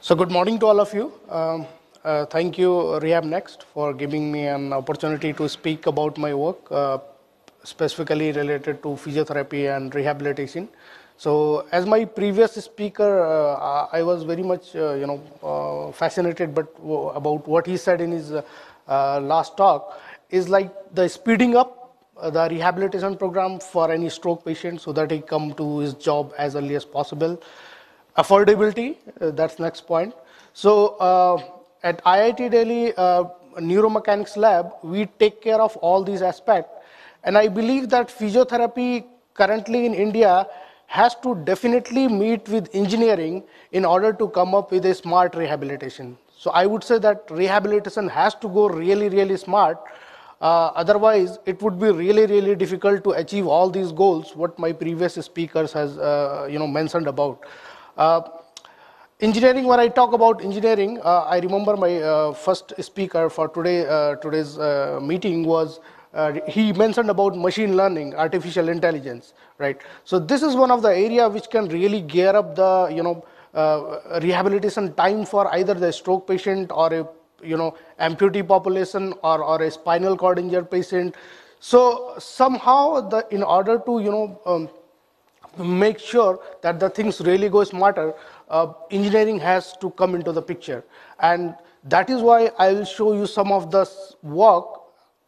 So good morning to all of you. Um, uh, thank you, Rehab Next, for giving me an opportunity to speak about my work, uh, specifically related to physiotherapy and rehabilitation. So, as my previous speaker, uh, I was very much, uh, you know, uh, fascinated, but about what he said in his uh, last talk is like the speeding up the rehabilitation program for any stroke patient so that he come to his job as early as possible affordability, uh, that's next point. So uh, at IIT Delhi uh, Neuromechanics Lab, we take care of all these aspects. And I believe that physiotherapy currently in India has to definitely meet with engineering in order to come up with a smart rehabilitation. So I would say that rehabilitation has to go really, really smart. Uh, otherwise, it would be really, really difficult to achieve all these goals, what my previous speakers has, uh, you know, mentioned about. Uh, engineering, when I talk about engineering, uh, I remember my uh, first speaker for today, uh, today's uh, meeting was, uh, he mentioned about machine learning, artificial intelligence, right? So this is one of the area which can really gear up the, you know, rehabilitation time for either the stroke patient or a, you know, amputee population or, or a spinal cord injured patient. So somehow the, in order to, you know, um, make sure that the things really go smarter, uh, engineering has to come into the picture. And that is why I will show you some of the work,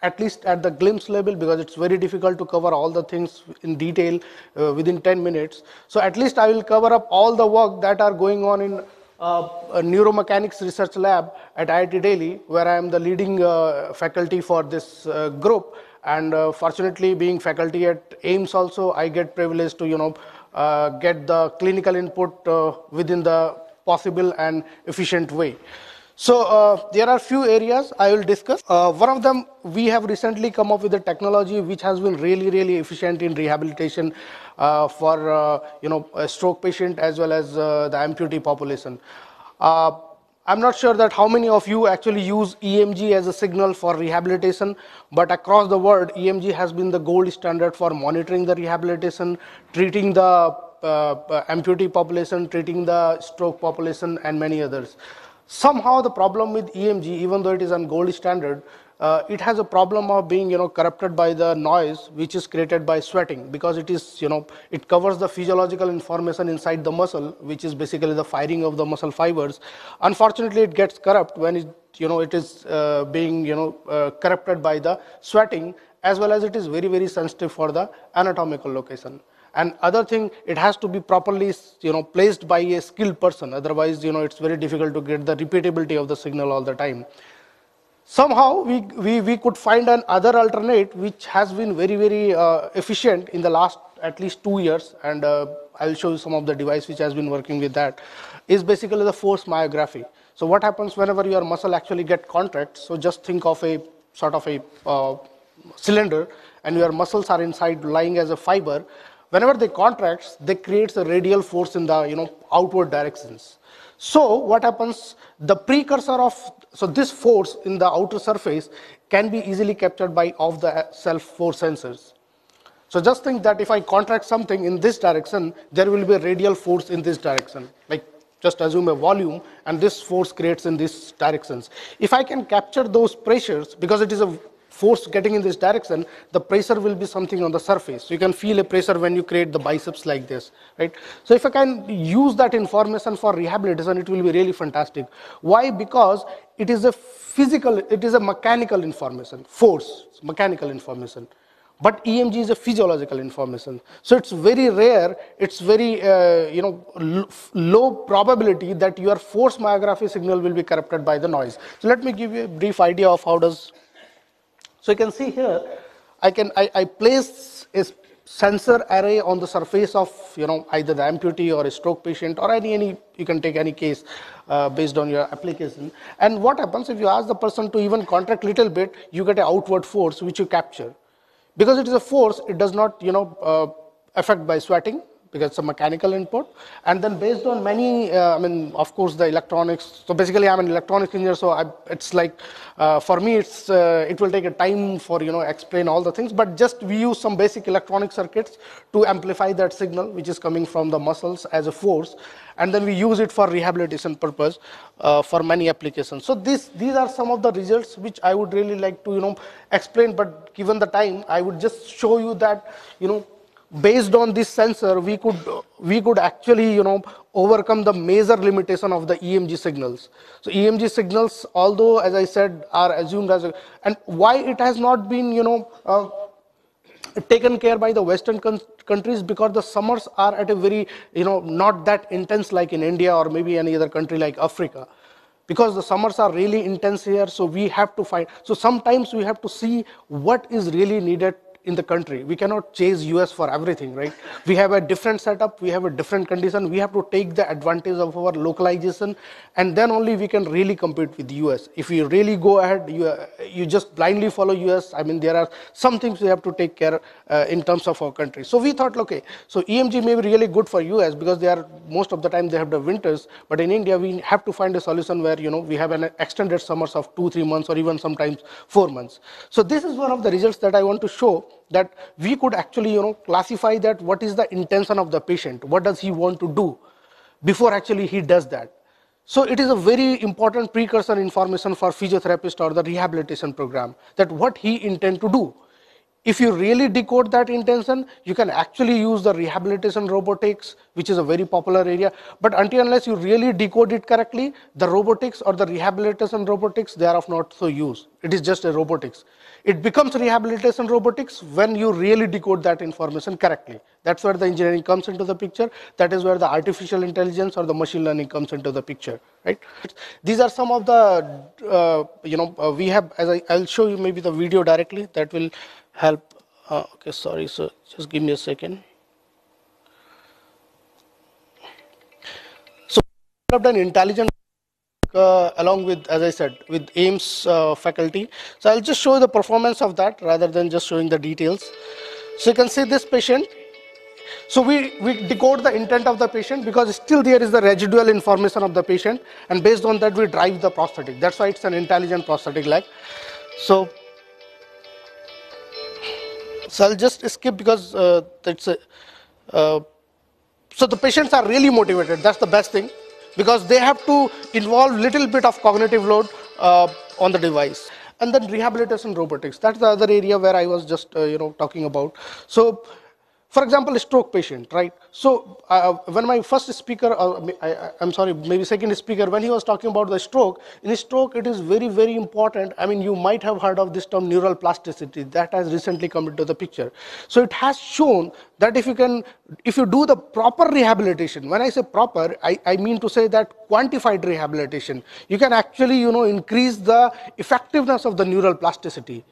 at least at the glimpse level, because it's very difficult to cover all the things in detail uh, within 10 minutes. So at least I will cover up all the work that are going on in uh, neuromechanics research lab at IIT Delhi, where I am the leading uh, faculty for this uh, group and uh, fortunately being faculty at AIIMS also I get privilege to you know uh, get the clinical input uh, within the possible and efficient way. So uh, there are few areas I will discuss. Uh, one of them we have recently come up with a technology which has been really really efficient in rehabilitation uh, for you know a stroke patient as well as the amputee population. I'm not sure that how many of you actually use EMG as a signal for rehabilitation, but across the world, EMG has been the gold standard for monitoring the rehabilitation, treating the uh, uh amputee population, treating the stroke population, and many others. Somehow the problem with EMG, even though it is on gold standard, uh, it has a problem of being you know corrupted by the noise which is created by sweating because it is you know it covers the physiological information inside the muscle which is basically the firing of the muscle fibers. Unfortunately it gets corrupt when it you know it is uh, being you know uh, corrupted by the sweating as well as it is very very sensitive for the anatomical location. And other thing it has to be properly you know placed by a skilled person. Otherwise you know it's very difficult to get the repeatability of the signal all the time somehow we, we, we could find an other alternate which has been very very uh, efficient in the last at least two years. And uh, I'll show you some of the device which has been working with that. Is basically the force myography. So what happens whenever your muscle actually get contract? So just think of a sort of a uh, cylinder and your muscles are inside lying as a fiber. Whenever they contract they creates a radial force in the you know outward directions so what happens, the precursor of, so this force in the outer surface can be easily captured by off the self force sensors. So just think that if I contract something in this direction, there will be a radial force in this direction. Like just assume a volume and this force creates in these directions. If I can capture those pressures, because it is a force getting in this direction, the pressure will be something on the surface. So you can feel a pressure when you create the biceps like this, right? So if I can use that information for rehabilitation, it will be really fantastic. Why? Because it is a physical, it is a mechanical information, force, mechanical information. But EMG is a physiological information. So it's very rare, it's very, uh, you know, low probability that your force myography signal will be corrupted by the noise. So let me give you a brief idea of how does so you can see here, I can I, I place a sensor array on the surface of you know either the amputee or a stroke patient or any any you can take any case uh, based on your application. And what happens if you ask the person to even contract little bit, you get an outward force which you capture. Because it is a force, it does not you know uh, affect by sweating because it's a mechanical input. And then based on many, uh, I mean, of course, the electronics. So basically, I'm an electronics engineer, so I, it's like, uh, for me, it's uh, it will take a time for you know explain all the things. But just we use some basic electronic circuits to amplify that signal, which is coming from the muscles as a force, and then we use it for rehabilitation purpose uh, for many applications. So this, these are some of the results which I would really like to you know explain. But given the time, I would just show you that you know based on this sensor, we could, we could actually, you know, overcome the major limitation of the EMG signals. So EMG signals, although, as I said, are assumed as, a, and why it has not been, you know, uh, taken care by the western countries because the summers are at a very you know not that intense like in india or maybe any other country like africa because the summers are really intense here so we have to find so sometimes we have to see what is really needed in the country. We cannot chase US for everything, right? We have a different setup, we have a different condition. We have to take the advantage of our localization, and then only we can really compete with US. If we really go ahead, you, you just blindly follow US. I mean, there are some things we have to take care uh, in terms of our country. So we thought, okay, so EMG may be really good for US because they are most of the time they have the winters, but in India we have to find a solution where you know we have an extended summers of two, three months, or even sometimes four months. So this is one of the results that I want to show that we could actually you know classify that what is the intention of the patient what does he want to do before actually he does that. So it is a very important precursor information for physiotherapist or the rehabilitation program that what he intend to do if you really decode that intention, you can actually use the rehabilitation robotics, which is a very popular area. But until unless you really decode it correctly, the robotics or the rehabilitation robotics, they are of not so use. It is just a robotics. It becomes rehabilitation robotics when you really decode that information correctly. That's where the engineering comes into the picture. That is where the artificial intelligence or the machine learning comes into the picture, right? These are some of the, uh, you know, uh, we have, as I, I'll show you maybe the video directly that will help uh, okay sorry so just give me a second so I've done intelligent uh, along with as I said with AIIMS uh, faculty so I'll just show the performance of that rather than just showing the details so you can see this patient so we, we decode the intent of the patient because still there is the residual information of the patient and based on that we drive the prosthetic. That's why it's an intelligent prosthetic leg. So so I'll just skip because uh, a, uh, so the patients are really motivated. That's the best thing because they have to involve little bit of cognitive load uh, on the device. And then rehabilitation robotics. That's the other area where I was just uh, you know talking about. So for example, a stroke patient, right? So uh, when my first speaker, uh, I, am sorry, maybe second speaker, when he was talking about the stroke, in stroke it is very, very important. I mean, you might have heard of this term neural plasticity that has recently come into the picture. So it has shown that if you can, if you do the proper rehabilitation, when I say proper, I, I mean to say that quantified rehabilitation, you can actually, you know, increase the effectiveness of the neural plasticity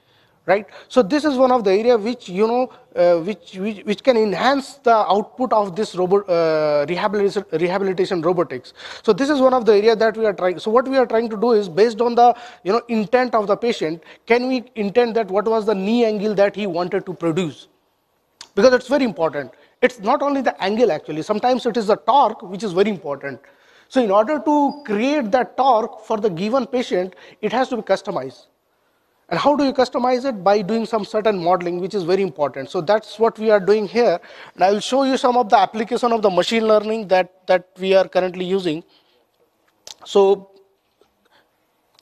right? So this is one of the area which you know uh, which, which, which can enhance the output of this robot uh, rehabilitation rehabilitation robotics. So this is one of the area that we are trying. So what we are trying to do is based on the you know intent of the patient, can we intend that what was the knee angle that he wanted to produce? Because it's very important. It's not only the angle actually. Sometimes it is the torque which is very important. So in order to create that torque for the given patient, it has to be customized. And how do you customize it? By doing some certain modeling, which is very important. So that's what we are doing here. And I will show you some of the application of the machine learning that, that we are currently using. So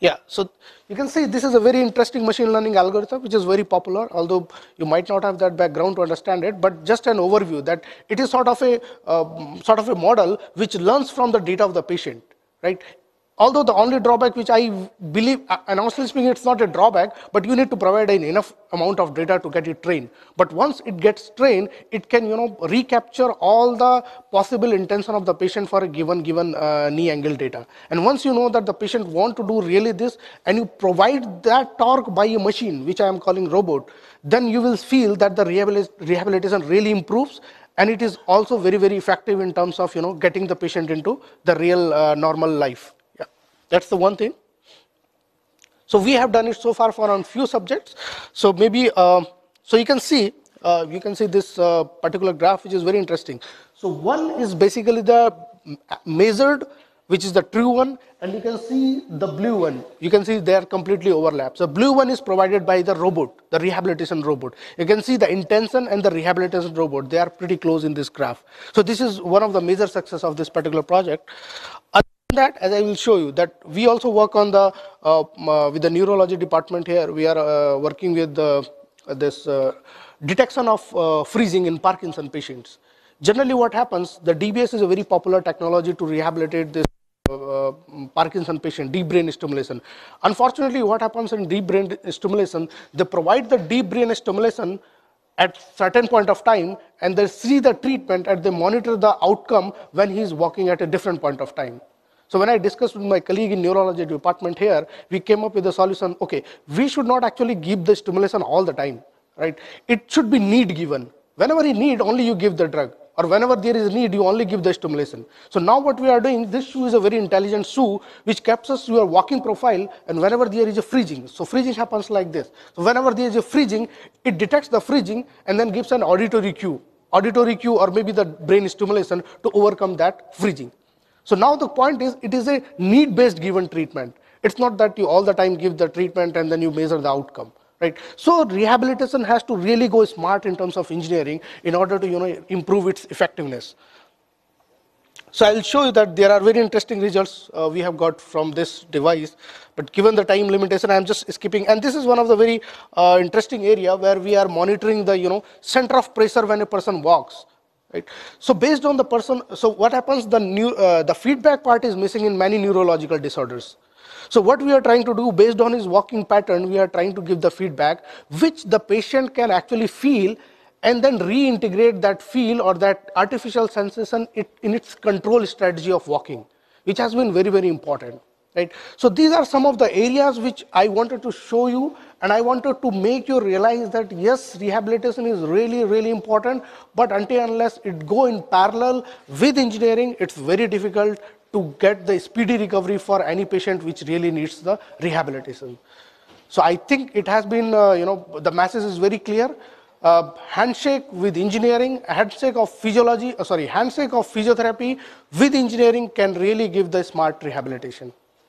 yeah, so you can see this is a very interesting machine learning algorithm, which is very popular, although you might not have that background to understand it, but just an overview that it is sort of a, uh, sort of a model which learns from the data of the patient, right? Although the only drawback which I believe, uh, and honestly speaking, it's not a drawback, but you need to provide an enough amount of data to get it trained. But once it gets trained, it can, you know, recapture all the possible intention of the patient for a given given uh, knee angle data. And once you know that the patient want to do really this, and you provide that torque by a machine, which I am calling robot, then you will feel that the rehabilitation really improves and it is also very very effective in terms of you know getting the patient into the real uh, normal life that's the one thing. So we have done it so far for on few subjects. So maybe, uh, so you can see, uh, you can see this uh, particular graph, which is very interesting. So one is basically the measured which is the true one and you can see the blue one you can see they are completely overlapped so blue one is provided by the robot the rehabilitation robot you can see the intention and the rehabilitation robot they are pretty close in this graph so this is one of the major success of this particular project that as i will show you that we also work on the uh, uh, with the neurology department here we are uh, working with this uh, detection of uh, freezing in parkinson patients generally what happens the dbs is a very popular technology to rehabilitate this uh, Parkinson patient, deep brain stimulation. Unfortunately, what happens in deep brain stimulation, they provide the deep brain stimulation at certain point of time and they see the treatment and they monitor the outcome when he is walking at a different point of time. So when I discussed with my colleague in neurology department here, we came up with a solution, okay, we should not actually give the stimulation all the time, right? It should be need given. Whenever you need, only you give the drug or whenever there is need, you only give the stimulation. So now what we are doing, this shoe is a very intelligent shoe which captures your walking profile and whenever there is a freezing. So freezing happens like this. So whenever there is a freezing, it detects the freezing and then gives an auditory cue, auditory cue or maybe the brain stimulation to overcome that freezing. So now the point is, it is a need-based given treatment. It's not that you all the time give the treatment and then you measure the outcome right? So rehabilitation has to really go smart in terms of engineering in order to you know improve its effectiveness. So i'll show you that there are very interesting results uh, we have got from this device. But given the time limitation i'm just skipping. And this is one of the very uh, interesting area where we are monitoring the you know center of pressure when a person walks right so based on the person so what happens the new uh, the feedback part is missing in many neurological disorders so what we are trying to do based on his walking pattern, we are trying to give the feedback which the patient can actually feel and then reintegrate that feel or that artificial sensation in its control strategy of walking, which has been very, very important. Right? So these are some of the areas which I wanted to show you and I wanted to make you realize that yes, rehabilitation is really, really important, but until unless it go in parallel with engineering, it's very difficult to get the speedy recovery for any patient which really needs the rehabilitation. So I think it has been, uh, you know, the message is very clear. Uh, handshake with engineering, handshake of physiology, uh, sorry, handshake of physiotherapy with engineering can really give the smart rehabilitation.